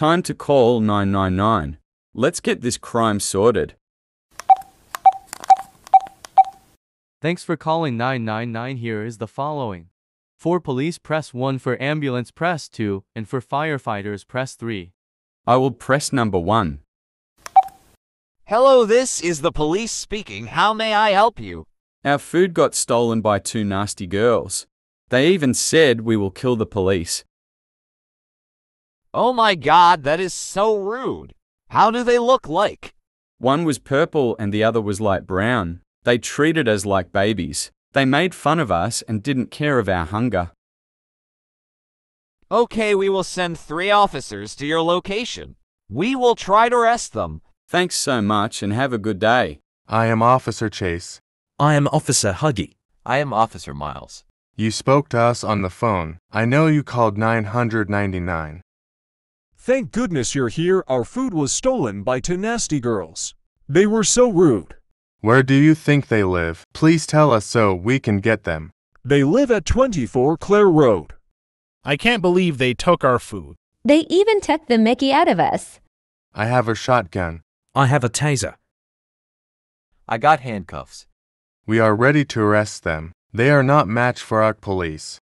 time to call 999. Let's get this crime sorted. Thanks for calling 999. Here is the following. For police, press 1. For ambulance, press 2. And for firefighters, press 3. I will press number 1. Hello, this is the police speaking. How may I help you? Our food got stolen by two nasty girls. They even said we will kill the police. Oh my god, that is so rude. How do they look like? One was purple and the other was light brown. They treated us like babies. They made fun of us and didn't care of our hunger. Okay, we will send three officers to your location. We will try to arrest them. Thanks so much and have a good day. I am Officer Chase. I am Officer Huggy. I am Officer Miles. You spoke to us on the phone. I know you called 999. Thank goodness you're here. Our food was stolen by two nasty girls. They were so rude. Where do you think they live? Please tell us so we can get them. They live at 24 Clare Road. I can't believe they took our food. They even took the mickey out of us. I have a shotgun. I have a taser. I got handcuffs. We are ready to arrest them. They are not match for our police.